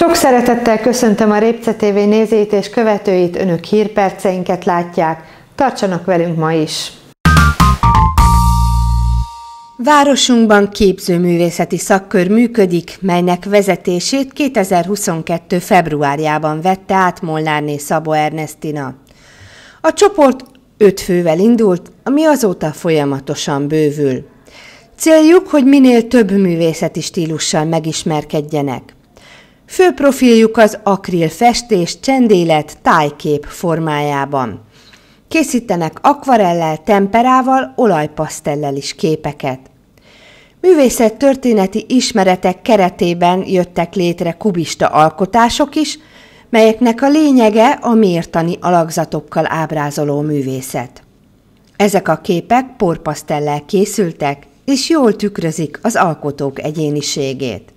Sok szeretettel köszöntöm a Répce TV nézőit és követőit, önök hírperceinket látják. Tartsanak velünk ma is! Városunkban képzőművészeti szakkör működik, melynek vezetését 2022. februárjában vette át Molnárné Szabó Ernestina. A csoport öt fővel indult, ami azóta folyamatosan bővül. Céljuk, hogy minél több művészeti stílussal megismerkedjenek. Fő profiljuk az akril festés, csendélet, tájkép formájában. Készítenek akvarellel, temperával, olajpasztellel is képeket. Művészet történeti ismeretek keretében jöttek létre kubista alkotások is, melyeknek a lényege a mértani alakzatokkal ábrázoló művészet. Ezek a képek porpasztellel készültek, és jól tükrözik az alkotók egyéniségét.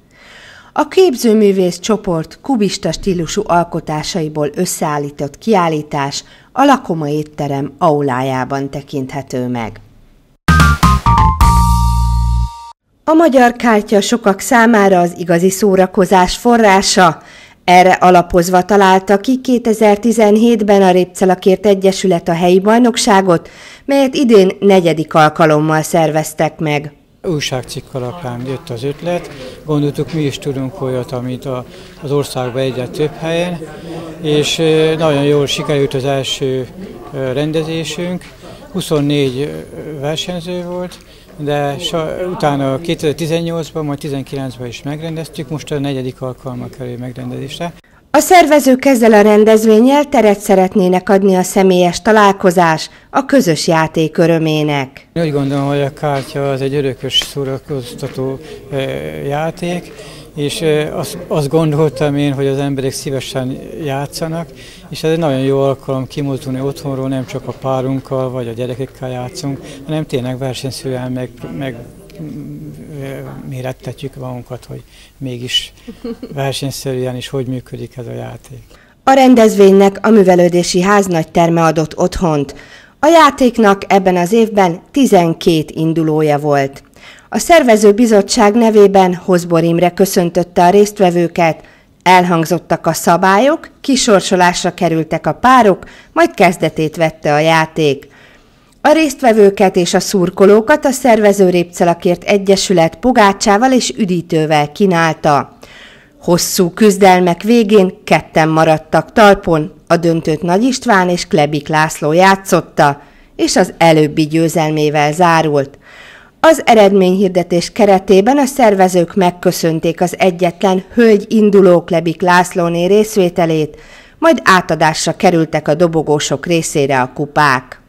A képzőművész csoport kubista stílusú alkotásaiból összeállított kiállítás a Lakoma étterem aulájában tekinthető meg. A magyar kártya sokak számára az igazi szórakozás forrása. Erre alapozva találta ki 2017-ben a Répcelakért Egyesület a helyi bajnokságot, melyet idén negyedik alkalommal szerveztek meg. Újságcikk alapján jött az ötlet, gondoltuk mi is tudunk olyat, amit a, az országban egyre több helyen, és nagyon jól sikerült az első rendezésünk, 24 versenyző volt, de so, utána 2018-ban, majd 19-ben is megrendeztük, most a negyedik alkalma kerül megrendezésre. A szervezők ezzel a rendezvényel teret szeretnének adni a személyes találkozás, a közös játék örömének. Én úgy gondolom, hogy a kártya az egy örökös szórakoztató játék, és azt, azt gondoltam én, hogy az emberek szívesen játszanak, és ez egy nagyon jó alkalom kimozdulni otthonról, nem csak a párunkkal vagy a gyerekekkel játszunk, hanem tényleg versenyszerűen meg, meg mérettetjük magunkat, hogy mégis versenyszerűen is hogy működik ez a játék. A rendezvénynek a művelődési ház nagy terme adott otthont. A játéknak ebben az évben 12 indulója volt. A szervező bizottság nevében Hozbor Imre köszöntötte a résztvevőket, elhangzottak a szabályok, kisorsolásra kerültek a párok, majd kezdetét vette a játék. A résztvevőket és a szurkolókat a szervező Répcelakért Egyesület pogácsával és üdítővel kínálta. Hosszú küzdelmek végén ketten maradtak talpon, a döntőt Nagy István és Klebik László játszotta, és az előbbi győzelmével zárult. Az eredményhirdetés keretében a szervezők megköszönték az egyetlen hölgy induló Klebik Lászlóné részvételét, majd átadásra kerültek a dobogósok részére a kupák.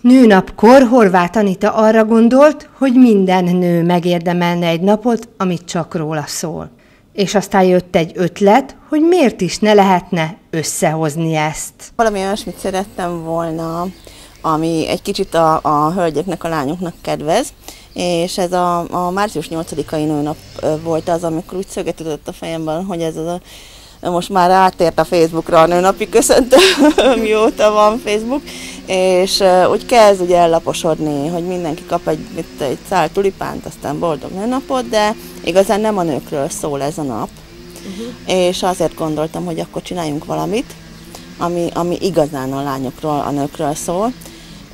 Nőnapkor Horváth Anita arra gondolt, hogy minden nő megérdemelne egy napot, amit csak róla szól. És aztán jött egy ötlet, hogy miért is ne lehetne összehozni ezt. Valami olyasmit szerettem volna ami egy kicsit a, a hölgyeknek, a lányoknak kedvez, és ez a, a március 8-ai nőnap volt az, amikor úgy szögetődött a fejemben, hogy ez az a most már átért a Facebookra a nőnapi köszöntő, mióta van Facebook, és úgy kezd ugye ellaposodni, hogy mindenki kap egy, mit, egy szál tulipánt, aztán boldog nőnapot, de igazán nem a nőkről szól ez a nap. Uh-huh. És azért gondoltam, hogy akkor csináljunk valamit, ami, ami igazán a lányokról, a nőkről szól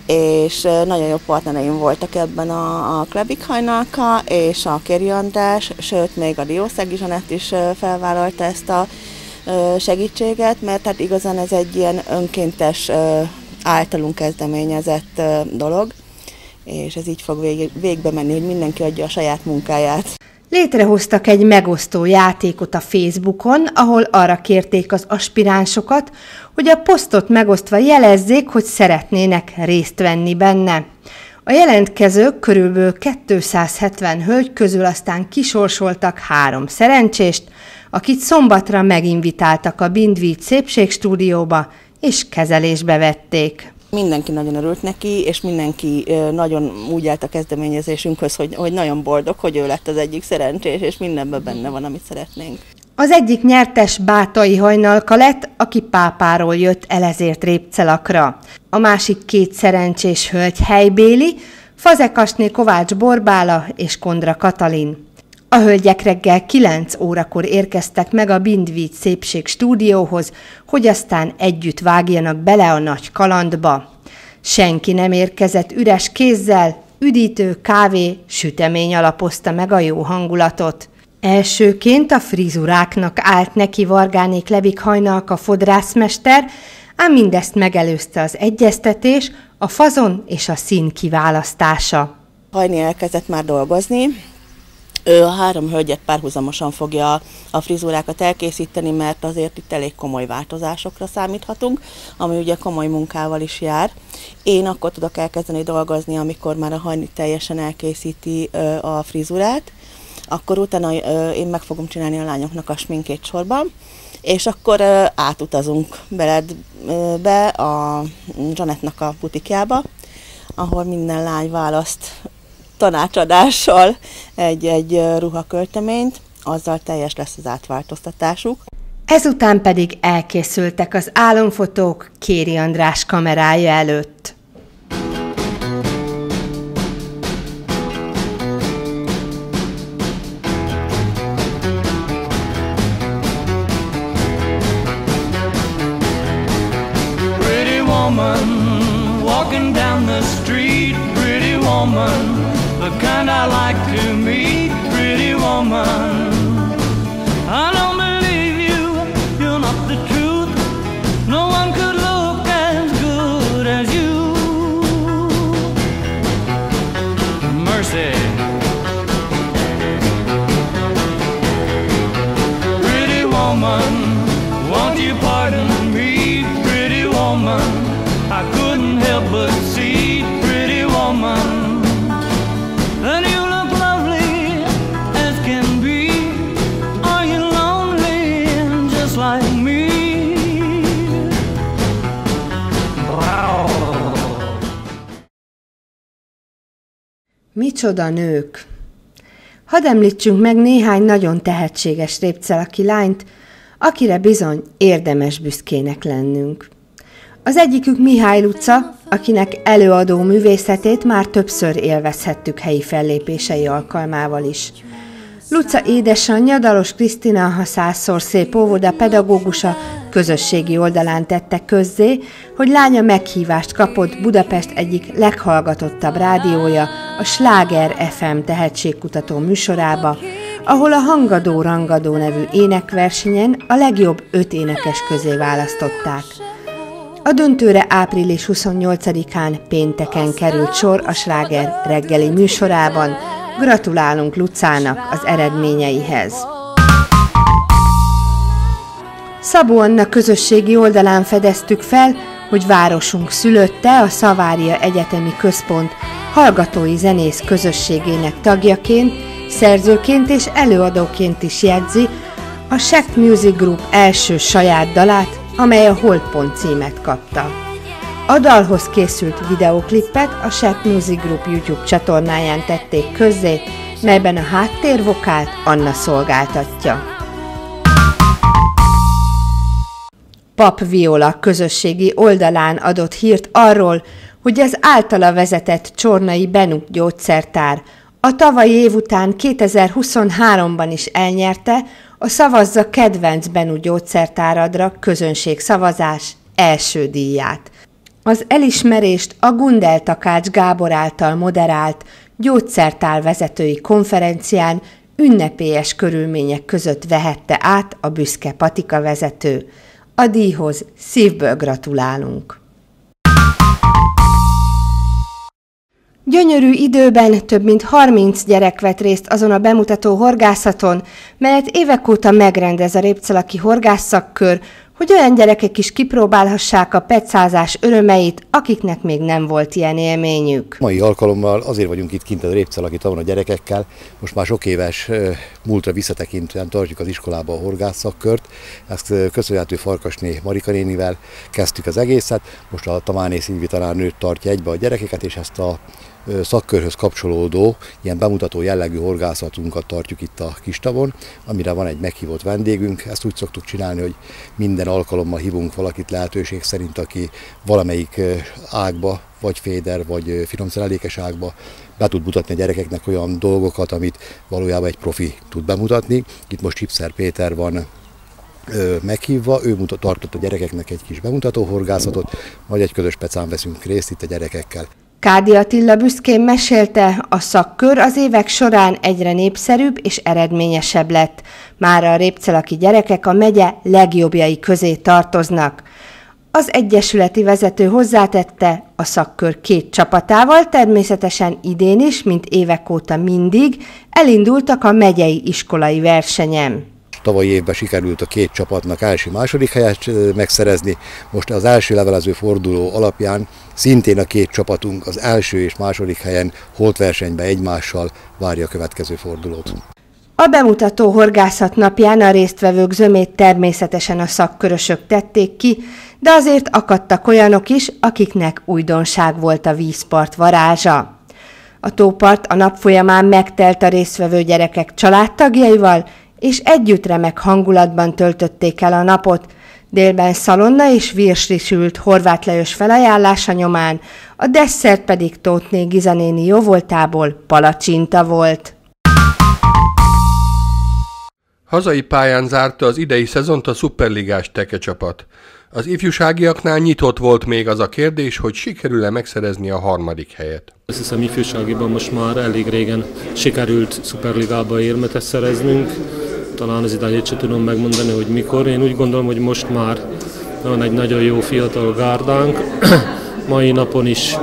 és nagyon jó partnereim voltak ebben a, a Klebik Hajnalka és a Kéri András, sőt még a Diószegi Zsanett is felvállalta ezt a segítséget, mert hát igazán ez egy ilyen önkéntes általunk kezdeményezett dolog, és ez így fog vég, végbe menni, hogy mindenki adja a saját munkáját. Létrehoztak egy megosztó játékot a Facebookon, ahol arra kérték az aspiránsokat, hogy a posztot megosztva jelezzék, hogy szeretnének részt venni benne. A jelentkezők körülbelül 270 hölgy közül aztán kisorsoltak három szerencsést, akit szombatra meginvitáltak a Bindvíd szépségstúdióba, és kezelésbe vették. Mindenki nagyon örült neki, és mindenki nagyon úgy állt a kezdeményezésünkhöz, hogy, hogy nagyon boldog, hogy ő lett az egyik szerencsés, és mindenben benne van, amit szeretnénk. Az egyik nyertes Bátai hajnalka lett, aki pápáról jött el ezért répcelakra. A másik két szerencsés hölgy helybéli, Fazekasné Kovács Borbála és Kondra Katalin. A hölgyek reggel 9 órakor érkeztek meg a Bindvíd Szépség stúdióhoz, hogy aztán együtt vágjanak bele a nagy kalandba. Senki nem érkezett üres kézzel, üdítő, kávé, sütemény alapozta meg a jó hangulatot. Elsőként a frizuráknak állt neki Vargánék Levik a fodrászmester, ám mindezt megelőzte az egyeztetés, a fazon és a szín kiválasztása. Hajni elkezdett már dolgozni, ő a három hölgyet párhuzamosan fogja a frizurákat elkészíteni, mert azért itt elég komoly változásokra számíthatunk, ami ugye komoly munkával is jár. Én akkor tudok elkezdeni dolgozni, amikor már a hajni teljesen elkészíti a frizurát, akkor utána én meg fogom csinálni a lányoknak a sminkét sorban, és akkor átutazunk beled be a Janetnak a butikjába, ahol minden lány választ tanácsadással egy-egy ruhakölteményt, azzal teljes lesz az átváltoztatásuk. Ezután pedig elkészültek az álomfotók Kéri András kamerája előtt. Micsoda nők! Hadd említsünk meg néhány nagyon tehetséges répcelaki lányt, akire bizony érdemes büszkének lennünk. Az egyikük Mihály Luca, akinek előadó művészetét már többször élvezhettük helyi fellépései alkalmával is. Luca édesanyja, Dalos Krisztina, ha százszor szép óvoda pedagógusa, közösségi oldalán tette közzé, hogy lánya meghívást kapott Budapest egyik leghallgatottabb rádiója, a Sláger FM tehetségkutató műsorába, ahol a Hangadó Rangadó nevű énekversenyen a legjobb öt énekes közé választották. A döntőre április 28-án pénteken került sor a Sláger reggeli műsorában. Gratulálunk Lucának az eredményeihez! Szabó Anna közösségi oldalán fedeztük fel, hogy városunk szülötte a Szavária Egyetemi Központ hallgatói zenész közösségének tagjaként, szerzőként és előadóként is jegyzi a Shack Music Group első saját dalát, amely a Holdpont címet kapta. A dalhoz készült videoklippet a Shack Music Group YouTube csatornáján tették közzé, melyben a háttérvokált Anna szolgáltatja. Pap Viola közösségi oldalán adott hírt arról, hogy az általa vezetett Csornai Benuk gyógyszertár a tavalyi év után 2023-ban is elnyerte a Szavazza kedvenc Benu gyógyszertáradra közönség szavazás első díját. Az elismerést a Gundel Takács Gábor által moderált gyógyszertár vezetői konferencián ünnepélyes körülmények között vehette át a büszke patika vezető. A díjhoz szívből gratulálunk! Gyönyörű időben több mint 30 gyerek vett részt azon a bemutató horgászaton, melyet évek óta megrendez a Répcelaki horgászakkör, hogy olyan gyerekek is kipróbálhassák a petszázás örömeit, akiknek még nem volt ilyen élményük. Mai alkalommal azért vagyunk itt kint a Répcelaki tavon a gyerekekkel. Most már sok éves múltra visszatekintően tartjuk az iskolába a horgászakkört. Ezt köszönhető Farkasné Marika nénivel kezdtük az egészet. Most a Tamáné Szilvi tanárnő tartja egybe a gyerekeket, és ezt a szakkörhöz kapcsolódó, ilyen bemutató jellegű horgászatunkat tartjuk itt a Kistavon, amire van egy meghívott vendégünk. Ezt úgy szoktuk csinálni, hogy minden alkalommal hívunk valakit lehetőség szerint, aki valamelyik ágba vagy féder, vagy finomszerelékeságba, be tud mutatni a gyerekeknek olyan dolgokat, amit valójában egy profi tud bemutatni. Itt most Csipszer Péter van meghívva, ő mutat, tartott a gyerekeknek egy kis bemutató horgászatot, majd egy közös pecán veszünk részt itt a gyerekekkel. Kádi Attila büszkén mesélte, a szakkör az évek során egyre népszerűbb és eredményesebb lett. Már a répcelaki gyerekek a megye legjobbjai közé tartoznak. Az egyesületi vezető hozzátette, a szakkör két csapatával természetesen idén is, mint évek óta mindig, elindultak a megyei iskolai versenyem. Tavalyi évben sikerült a két csapatnak első-második helyet megszerezni. Most az első levelező forduló alapján szintén a két csapatunk az első és második helyen holtversenybe egymással várja a következő fordulót. A bemutató horgászat napján a résztvevők zömét természetesen a szakkörösök tették ki, de azért akadtak olyanok is, akiknek újdonság volt a vízpart varázsa. A tópart a nap folyamán megtelt a résztvevő gyerekek családtagjaival, és együtt remek hangulatban töltötték el a napot, délben szalonna és virsli sült Horváth Lajos felajánlása nyomán, a desszert pedig Tótné Gizanéni jóvoltából palacsinta volt. Hazai pályán zárta az idei szezont a szuperligás tekecsapat. Az ifjúságiaknál nyitott volt még az a kérdés, hogy sikerül-e megszerezni a harmadik helyet. Azt hiszem ifjúságiban most már elég régen sikerült szuperligába érmetet szereznünk. Talán az idejét sem tudom megmondani, hogy mikor. Én úgy gondolom, hogy most már van egy nagyon jó fiatal gárdánk. Mai napon is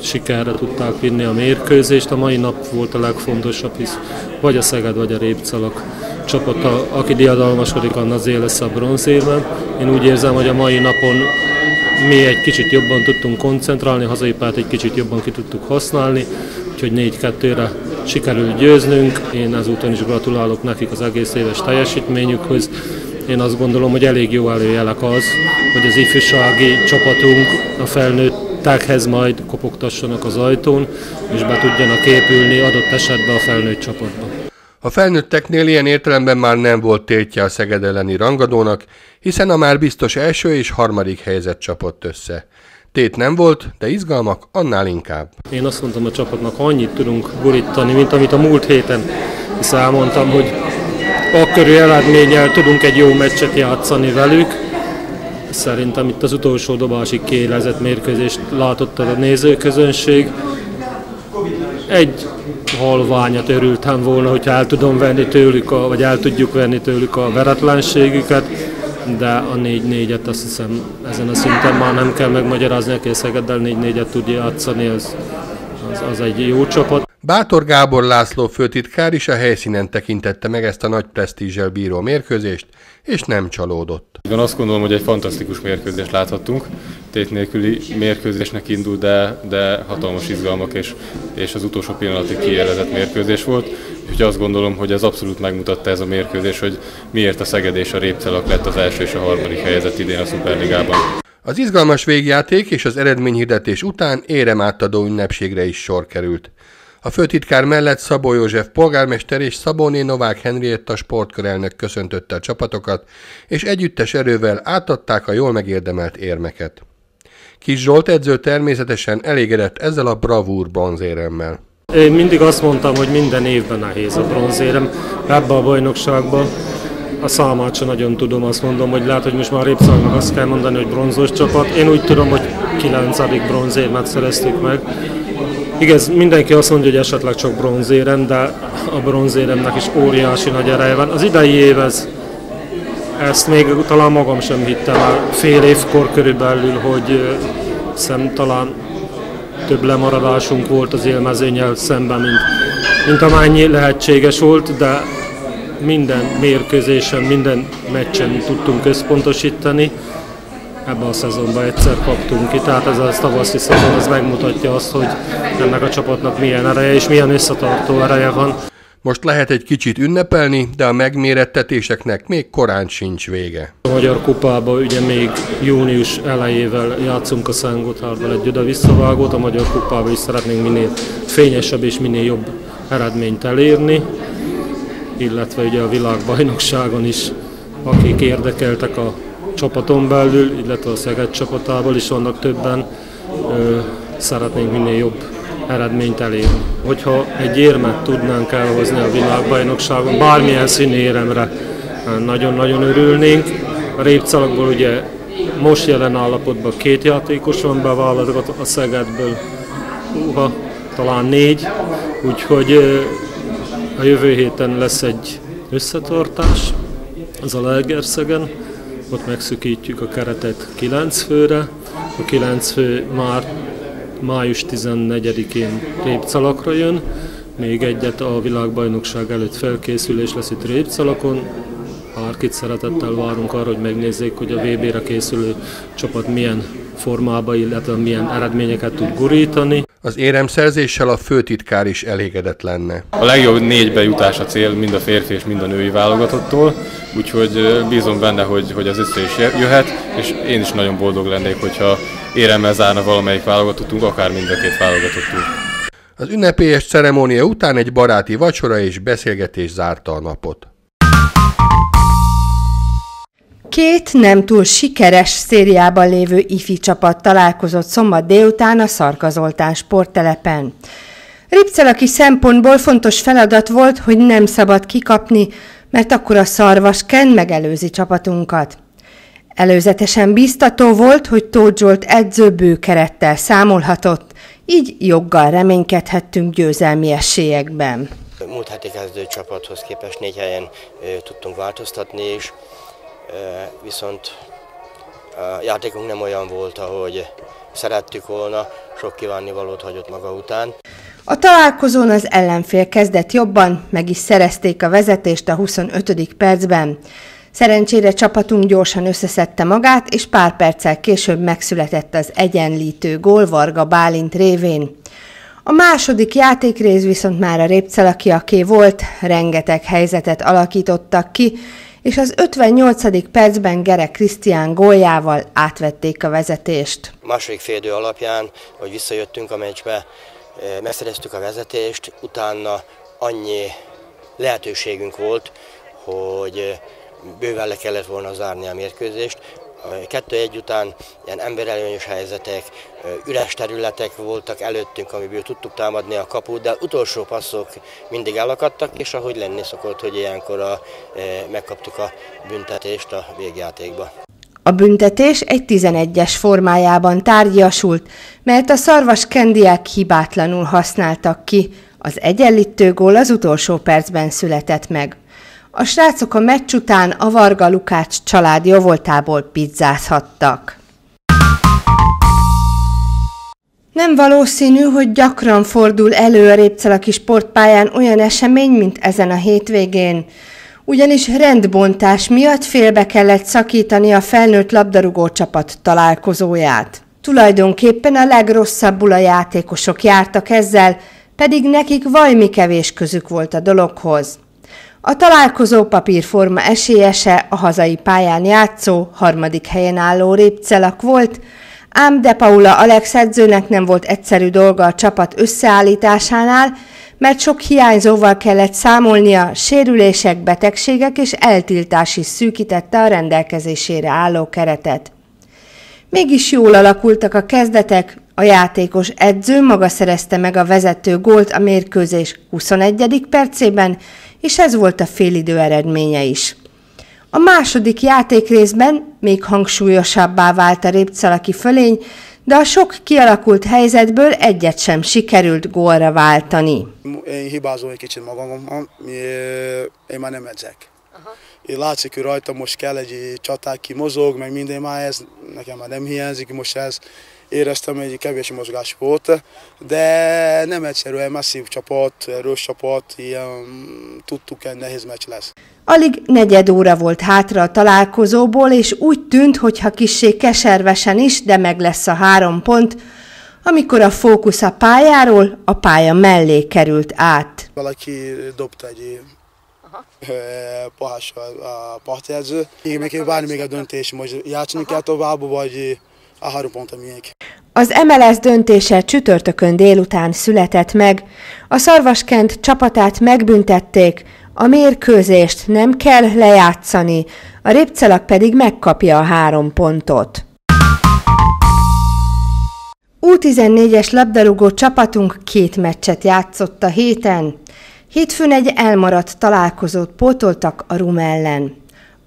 sikerre tudták vinni a mérkőzést. A mai nap volt a legfontosabb, hisz vagy a Szeged, vagy a Répcalak csapata, aki diadalmasodik, annak lesz a bronzérben. Én úgy érzem, hogy a mai napon mi egy kicsit jobban tudtunk koncentrálni, a hazai párt egy kicsit jobban ki tudtuk használni, úgyhogy 4-2-re sikerült győznünk. Én ezúton is gratulálok nekik az egész éves teljesítményükhöz. Én azt gondolom, hogy elég jó előjelek az, hogy az ifjúsági csapatunk a felnőttekhez majd kopogtassanak az ajtón, és be tudjanak épülni adott esetben a felnőtt csapatba. A felnőtteknél ilyen értelemben már nem volt tétje a Szeged elleni rangadónak, hiszen a már biztos első és harmadik helyzet csapott össze. Tét nem volt, de izgalmak annál inkább. Én azt mondtam a csapatnak, annyit tudunk gurítani, mint amit a múlt héten hisz elmondtam, hogy akkörű eredménnyel tudunk egy jó meccset játszani velük. Szerintem itt az utolsó dobásig kélezett mérkőzést látott a nézőközönség. Egy halványat örültem volna, hogyha el tudom venni tőlük, a, vagy el tudjuk venni tőlük a veretlenségüket, de a 4-4-et azt hiszem ezen a szinten már nem kell megmagyarázni, aki Szegeddel 4-4-et tud játszani, az, az, az egy jó csapat. Bátor Gábor László főtitkár is a helyszínen tekintette meg ezt a nagy presztízsel bíró mérkőzést, és nem csalódott. Igen, azt gondolom, hogy egy fantasztikus mérkőzést láthattunk. Tét nélküli mérkőzésnek indult, de, de hatalmas izgalmak és, és az utolsó pillanatig kiélezett mérkőzés volt. Úgyhogy azt gondolom, hogy ez abszolút megmutatta ez a mérkőzés, hogy miért a Szeged és a Répcelak lett az első és a harmadik helyezett idén a Szuperligában. Az izgalmas végjáték és az eredményhirdetés után érem átadó ünnepségre is sor került. A főtitkár mellett Szabó József polgármester és Szabóné Novák Henrietta sportkörelnök köszöntötte a csapatokat, és együttes erővel átadták a jól megérdemelt érmeket. Kis Zsolt edző természetesen elégedett ezzel a bravúr bronzéremmel. Én mindig azt mondtam, hogy minden évben nehéz a bronzérem ebbe a bajnokságba. A számát sem nagyon tudom, azt mondom, hogy lehet, hogy most már Répszalnak azt kell mondani, hogy bronzos csapat. Én úgy tudom, hogy 9. bronzérmet szereztük meg. Igaz, mindenki azt mondja, hogy esetleg csak bronzérem, de a bronzéremnek is óriási nagy ereje van. Az idei év ez, ezt még talán magam sem hittem el fél évkor körülbelül, hogy szem talán több lemaradásunk volt az élmezőnyel szemben, mint, mint amennyi lehetséges volt, de minden mérkőzésen, minden meccsen tudtunk központosítani ebben a szezonban egyszer kaptunk ki, tehát ez a tavaszi szezon ez megmutatja azt, hogy ennek a csapatnak milyen ereje és milyen összetartó ereje van. Most lehet egy kicsit ünnepelni, de a megmérettetéseknek még korán sincs vége. A Magyar Kupában ugye még június elejével játszunk a Szentgothardal egy oda visszavágót, a Magyar Kupában is szeretnénk minél fényesebb és minél jobb eredményt elérni, illetve ugye a világbajnokságon is, akik érdekeltek a csapaton belül, illetve a Szeged csapatából is vannak többen szeretnénk minél jobb eredményt elérni. Hogyha egy érmet tudnánk elhozni a világbajnokságon, bármilyen színéremre, nagyon-nagyon örülnénk. A répcalakból ugye most jelen állapotban két játékos van bevállalt a Szegedből, uha, talán négy, úgyhogy a jövő héten lesz egy összetartás, az a Legerszegen, ott megszükítjük a keretet 9 főre, a 9 fő már május 14-én répcalakra jön, még egyet a világbajnokság előtt felkészülés lesz itt répcalakon, Bárkit szeretettel várunk arra, hogy megnézzék, hogy a VB-re készülő csapat milyen formába, illetve milyen eredményeket tud gurítani. Az éremszerzéssel a főtitkár is elégedett lenne. A legjobb négy bejutás a cél mind a férfi és mind a női válogatottól, úgyhogy bízom benne, hogy, hogy az össze is jöhet, és én is nagyon boldog lennék, hogyha éremmel zárna valamelyik válogatottunk, akár mind a két válogatottunk. Az ünnepélyes ceremónia után egy baráti vacsora és beszélgetés zárta a napot. Két nem túl sikeres szériában lévő ifi csapat találkozott szombat délután a Szarkazoltán sporttelepen. Ripcelaki szempontból fontos feladat volt, hogy nem szabad kikapni, mert akkor a szarvas Ken megelőzi csapatunkat. Előzetesen biztató volt, hogy Tóth Zsolt edző bőkerettel számolhatott, így joggal reménykedhettünk győzelmi esélyekben. Múlt heti kezdő csapathoz képest négy helyen ö, tudtunk változtatni, és viszont a játékunk nem olyan volt, ahogy szerettük volna, sok valót hagyott maga után. A találkozón az ellenfél kezdett jobban, meg is szerezték a vezetést a 25. percben. Szerencsére csapatunk gyorsan összeszedte magát, és pár perccel később megszületett az egyenlítő gól Varga Bálint révén. A második játékrész viszont már a Répcelakiaké volt, rengeteg helyzetet alakítottak ki, és az 58. percben Gerek Krisztián góljával átvették a vezetést. A második félidő alapján, hogy visszajöttünk a meccsbe, eh, megszereztük a vezetést, utána annyi lehetőségünk volt, hogy eh, bőven le kellett volna zárni a mérkőzést, kettő egy után ilyen emberelőnyös helyzetek, üres területek voltak előttünk, amiből tudtuk támadni a kaput, de utolsó passzok mindig elakadtak, és ahogy lenni szokott, hogy ilyenkor a, megkaptuk a büntetést a végjátékba. A büntetés egy 11-es formájában tárgyasult, mert a szarvas kendiák hibátlanul használtak ki. Az egyenlítő gól az utolsó percben született meg. A srácok a meccs után a Varga Lukács család jóvoltából pizzázhattak. Nem valószínű, hogy gyakran fordul elő a Répcelaki sportpályán olyan esemény, mint ezen a hétvégén. Ugyanis rendbontás miatt félbe kellett szakítani a felnőtt labdarúgó csapat találkozóját. Tulajdonképpen a legrosszabbul a játékosok jártak ezzel, pedig nekik vajmi kevés közük volt a dologhoz. A találkozó papírforma esélyese a hazai pályán játszó, harmadik helyen álló Répcelak volt, ám De Paula Alex edzőnek nem volt egyszerű dolga a csapat összeállításánál, mert sok hiányzóval kellett számolnia, sérülések, betegségek és eltiltás is szűkítette a rendelkezésére álló keretet. Mégis jól alakultak a kezdetek, a játékos edző maga szerezte meg a vezető gólt a mérkőzés 21. percében, és ez volt a félidő eredménye is. A második játékrészben még hangsúlyosabbá vált a répcalaki fölény, de a sok kialakult helyzetből egyet sem sikerült gólra váltani. Én hibázom egy kicsit magamon, én már nem edzek. Én látszik, hogy rajta most kell egy csatár, ki mozog, meg minden már ez nekem már nem hiányzik, most ez éreztem, hogy kevés mozgás volt, de nem egyszerűen masszív csapat, erős csapat, ilyen, tudtuk, hogy nehéz meccs lesz. Alig negyed óra volt hátra a találkozóból, és úgy tűnt, hogy ha kissé keservesen is, de meg lesz a három pont, amikor a fókusz a pályáról a pálya mellé került át. Valaki dobta egy pahással a partjelző. Igen, meg kell várni még a döntés, hogy játszani kell tovább, vagy a három pont a miénk. Az MLS döntése csütörtökön délután született meg. A Szarvaskent csapatát megbüntették, a mérkőzést nem kell lejátszani, a Ripcelak pedig megkapja a három pontot. U14-es labdarúgó csapatunk két meccset játszott a héten. Hétfőn egy elmaradt találkozót pótoltak a Rum ellen.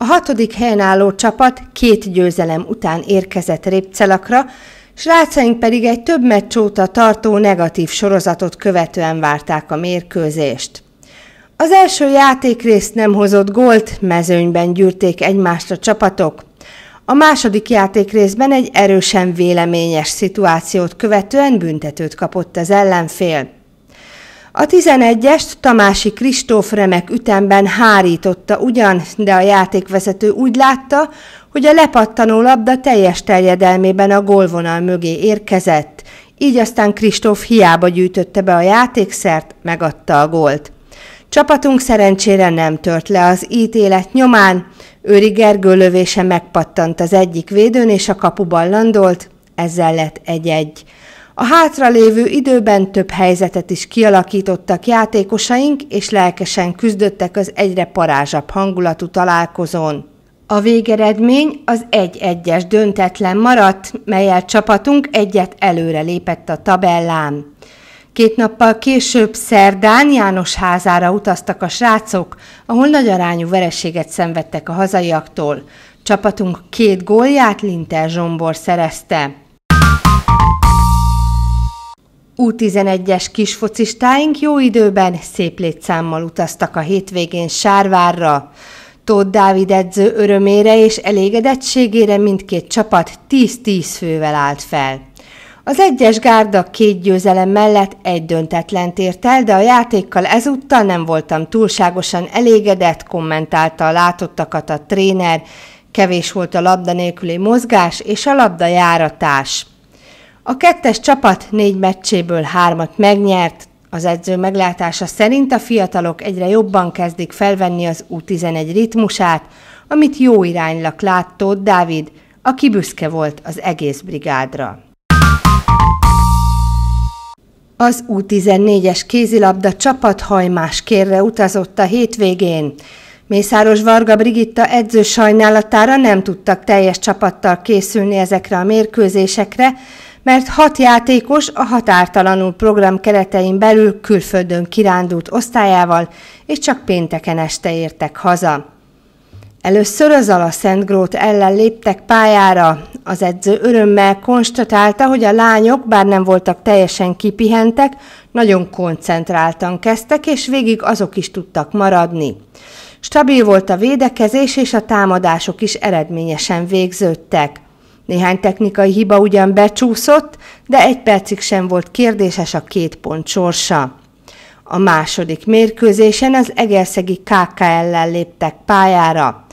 A hatodik helyen álló csapat két győzelem után érkezett Répcelakra, srácaink pedig egy több meccs óta tartó negatív sorozatot követően várták a mérkőzést. Az első játékrészt nem hozott gólt, mezőnyben gyűrték egymást a csapatok. A második játékrészben egy erősen véleményes szituációt követően büntetőt kapott az ellenfél. A 11-est Tamási Kristóf remek ütemben hárította ugyan, de a játékvezető úgy látta, hogy a lepattanó labda teljes terjedelmében a gólvonal mögé érkezett, így aztán Kristóf hiába gyűjtötte be a játékszert, megadta a gólt. Csapatunk szerencsére nem tört le az ítélet nyomán, Őri Gergő lövése megpattant az egyik védőn, és a kapuban landolt, ezzel lett egy-egy. A hátralévő időben több helyzetet is kialakítottak játékosaink, és lelkesen küzdöttek az egyre parázsabb hangulatú találkozón. A végeredmény az egy-egyes döntetlen maradt, melyel csapatunk egyet előre lépett a tabellán. Két nappal később szerdán János házára utaztak a srácok, ahol nagy arányú vereséget szenvedtek a hazaiaktól. Csapatunk két gólját Linter Zsombor szerezte. U11-es kisfocistáink jó időben szép létszámmal utaztak a hétvégén Sárvárra. Tóth Dávid edző örömére és elégedettségére mindkét csapat 10-10 fővel állt fel. Az egyes gárda két győzelem mellett egy döntetlent ért el, de a játékkal ezúttal nem voltam túlságosan elégedett, kommentálta a látottakat a tréner, kevés volt a labda nélküli mozgás és a labda járatás. A kettes csapat négy meccséből hármat megnyert, az edző meglátása szerint a fiatalok egyre jobban kezdik felvenni az U11 ritmusát, amit jó iránylag látott Dávid, aki büszke volt az egész brigádra. Az U14-es kézilabda csapat hajmáskérre utazott a hétvégén. Mészáros Varga Brigitta edző sajnálatára nem tudtak teljes csapattal készülni ezekre a mérkőzésekre, mert hat játékos a határtalanul program keretein belül külföldön kirándult osztályával, és csak pénteken este értek haza. Először az Ala Szentgrót ellen léptek pályára. Az edző örömmel konstatálta, hogy a lányok, bár nem voltak teljesen kipihentek, nagyon koncentráltan kezdtek, és végig azok is tudtak maradni. Stabil volt a védekezés, és a támadások is eredményesen végződtek. Néhány technikai hiba ugyan becsúszott, de egy percig sem volt kérdéses a két pont sorsa. A második mérkőzésen az Egerszegi KK ellen léptek pályára.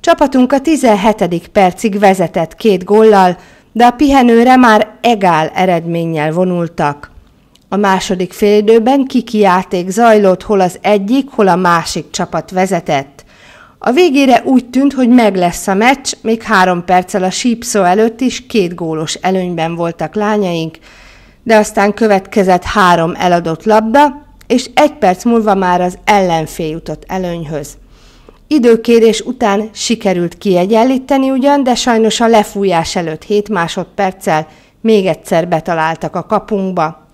Csapatunk a 17. percig vezetett két góllal, de a pihenőre már egál eredménnyel vonultak. A második félidőben kiki játék zajlott, hol az egyik, hol a másik csapat vezetett. A végére úgy tűnt, hogy meg lesz a meccs, még három perccel a sípszó előtt is két gólos előnyben voltak lányaink, de aztán következett három eladott labda, és egy perc múlva már az ellenfél jutott előnyhöz. Időkérés után sikerült kiegyenlíteni ugyan, de sajnos a lefújás előtt 7 másodperccel még egyszer betaláltak a kapunkba.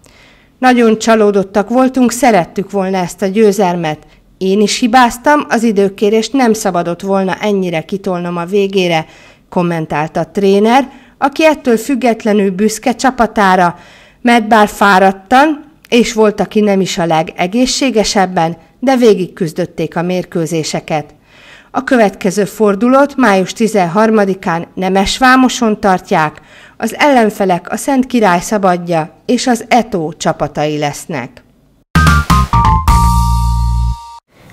Nagyon csalódottak voltunk, szerettük volna ezt a győzelmet. Én is hibáztam, az időkérést nem szabadott volna ennyire kitolnom a végére, kommentálta a tréner, aki ettől függetlenül büszke csapatára, mert bár fáradtan, és volt, aki nem is a legegészségesebben, de végig küzdötték a mérkőzéseket. A következő fordulót május 13-án Nemesvámoson tartják, az ellenfelek a Szent Király Szabadja és az ETO csapatai lesznek.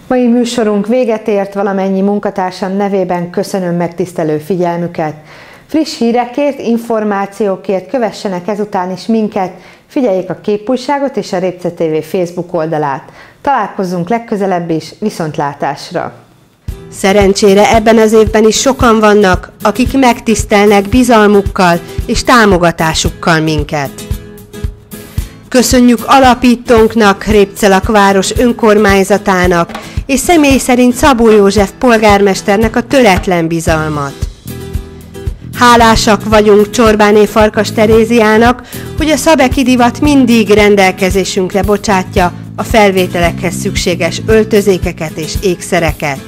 Mai műsorunk véget ért, valamennyi munkatársam nevében köszönöm megtisztelő figyelmüket. Friss hírekért, információkért kövessenek ezután is minket, figyeljék a képújságot és a Répce TV Facebook oldalát. Találkozzunk legközelebb is, viszontlátásra! Szerencsére ebben az évben is sokan vannak, akik megtisztelnek bizalmukkal és támogatásukkal minket. Köszönjük alapítónknak, Répcelak város önkormányzatának, és személy szerint Szabó József polgármesternek a töretlen bizalmat. Hálásak vagyunk Csorbáné Farkas Teréziának, hogy a Szabeki divat mindig rendelkezésünkre bocsátja a felvételekhez szükséges öltözékeket és ékszereket.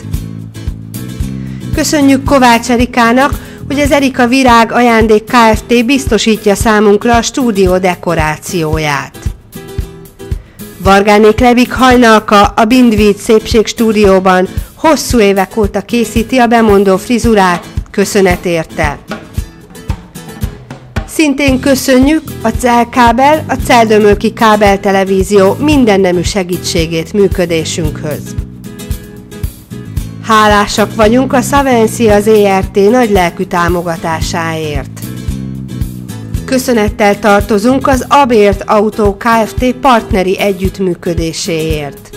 Köszönjük Kovács Erikának, hogy az Erika Virág Ajándék Kft. biztosítja számunkra a stúdió dekorációját. Vargánék Levik hajnalka a Bindvid Szépség stúdióban hosszú évek óta készíti a bemondó frizurát, köszönet érte. Szintén köszönjük a Celkábel, a Celdömölki Kábel Televízió minden nemű segítségét működésünkhöz. Hálásak vagyunk a Szavenci az ERT nagy lelkű támogatásáért. Köszönettel tartozunk az Abért Autó Kft. partneri együttműködéséért.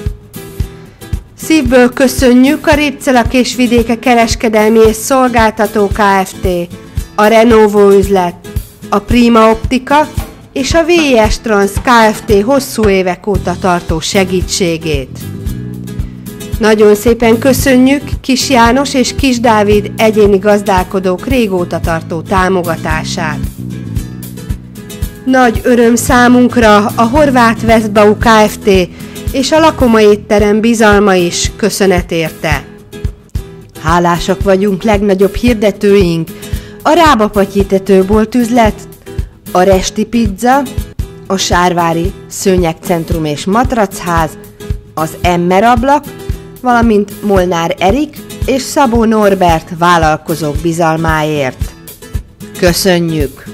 Szívből köszönjük a Répcelak és Vidéke Kereskedelmi és Szolgáltató Kft., a Renovo üzlet, a Prima Optika és a VS Trans Kft. hosszú évek óta tartó segítségét. Nagyon szépen köszönjük Kis János és Kis Dávid egyéni gazdálkodók régóta tartó támogatását. Nagy öröm számunkra a Horváth Westbau Kft. és a Lakoma étterem bizalma is köszönet érte. Hálásak vagyunk legnagyobb hirdetőink, a Rába Patyítetőbolt üzlet, a Resti Pizza, a Sárvári Szőnyegcentrum és Matracház, az Emmer ablak, valamint Molnár Erik és Szabó Norbert vállalkozók bizalmáért. Köszönjük!